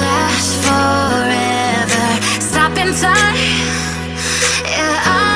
last forever. Stop in time, yeah, I